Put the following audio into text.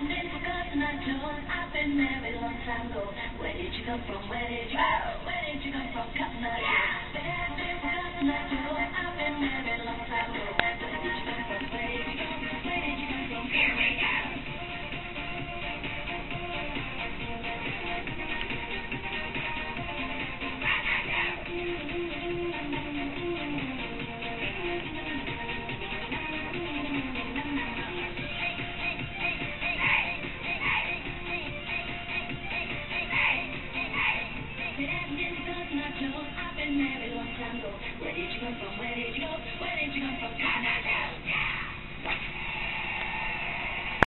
I've been married a long time ago. Where did you come from? Where did you